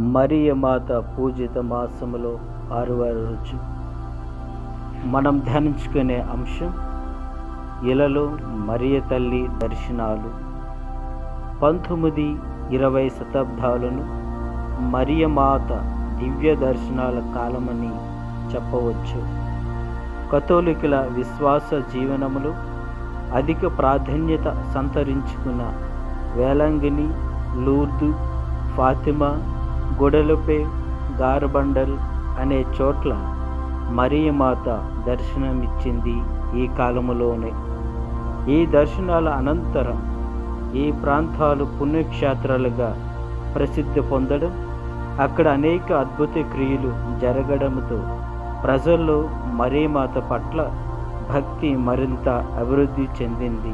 మరియ మాత పూజిత మాసములో ఆరవ రోజు. మనం ధ్యానించుకునే అంశం ఇలలో మరియ తల్లి దర్శనాలు. పంతొమ్మిది ఇరవై శతాబ్దాలను మరియ మాత దివ్య దర్శనాల కాలమని చెప్పవచ్చు. కథోలికుల విశ్వాస జీవనములో అధిక ప్రాధాన్యత సంతరించుకున్న వేలంగిని లూర్దు ఫాతిమా గుడలుపే గారబండల్ అనే చోట్ల మరియమాత దర్శనమిచ్చింది ఈ కాలములోనే. ఈ దర్శనాల అనంతరం ఈ ప్రాంతాలు పుణ్యక్షేత్రాలుగా ప్రసిద్ధి పొందడం అక్కడ అనేక అద్భుత క్రియలు జరగడంతో ప్రజల్లో మరీమాత పట్ల భక్తి మరింత అభివృద్ధి చెందింది.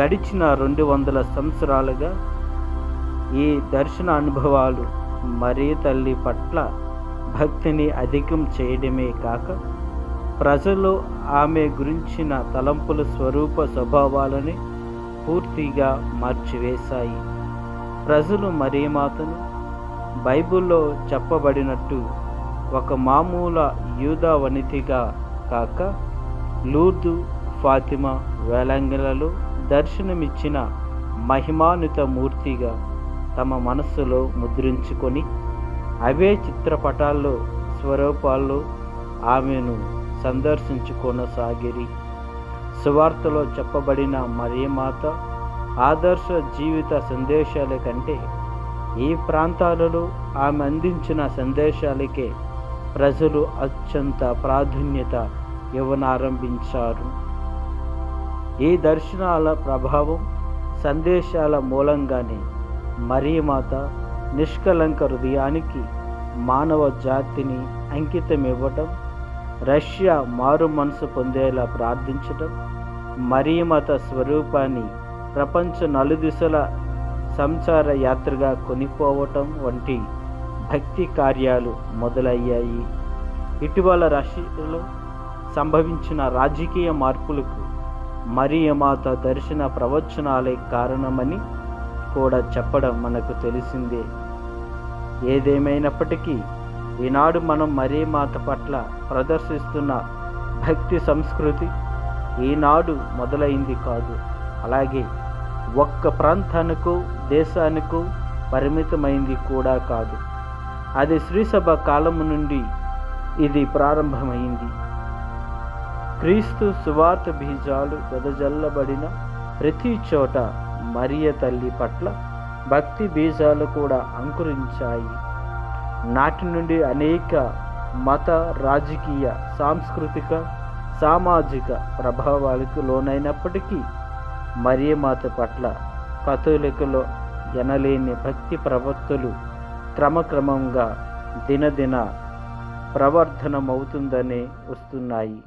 గడిచిన రెండు వందల సంవత్సరాలుగా ఈ దర్శన అనుభవాలు మరీ తల్లి పట్ల భక్తిని అధికం చేయడమే కాక ప్రజలు ఆమె గురించిన తలంపుల స్వరూప స్వభావాలని పూర్తిగా మార్చివేశాయి. ప్రజలు మరీమాతను బైబిల్లో చెప్పబడినట్టు ఒక మామూల యూదా వనితిగా కాక లూర్దు ఫాతిమా వేలంగిలలో దర్శనమిచ్చిన మహిమానుత మూర్తిగా తమ మనస్సులో ముద్రించుకొని అవే చిత్రపటాల్లో స్వరూపాల్లో ఆమెను సందర్శించుకొనసాగిరి. సువార్తలో చెప్పబడిన మరియమాత ఆదర్శ జీవిత సందేశాల కంటే ఈ ప్రాంతాలలో ఆమె అందించిన సందేశాలకే ప్రజలు అత్యంత ప్రాధాన్యత ఇవ్వనారంభించారు. ఈ దర్శనాల ప్రభావం సందేశాల మూలంగానే మరియమాత నిష్కలంక హృదయానికి మానవ జాతిని అంకితం ఇవ్వటం రష్యా మారు మనసు పొందేలా ప్రార్థించటం మరియమాత స్వరూపాన్ని ప్రపంచ నలుదిశల సంసార యాత్రగా కొనిపోవటం వంటి భక్తి కార్యాలు మొదలయ్యాయి. ఇటీవల రష్యాలో సంభవించిన రాజకీయ మార్పులకు మరియమాత దర్శన ప్రవచనాలే కారణమని కూడా చెప్పడం మనకు తెలిసిందే. ఏదేమైనప్పటికీ ఈనాడు మనం మరియమాత పట్ల ప్రదర్శిస్తున్న భక్తి సంస్కృతి ఈనాడు మొదలైంది కాదు. అలాగే ఒక్క ప్రాంతానికో దేశానికో పరిమితమైంది కూడా కాదు. అది శ్రీసభ కాలము నుండి ఇది ప్రారంభమైంది. క్రీస్తు సువార్త బీజాలు వెదజల్లబడిన ప్రతి చోట మరియ తల్లి పట్ల భక్తి బీజాలు కూడా అంకురించాయి. నాటి నుండి అనేక మత రాజకీయ సాంస్కృతిక సామాజిక ప్రభావాలకు లోనైనప్పటికీ మరియమాత పట్ల కథోలికలో ఎనలేని భక్తి ప్రవర్తులు క్రమక్రమంగా దినదిన ప్రవర్ధనమవుతుందనే వస్తున్నాయి.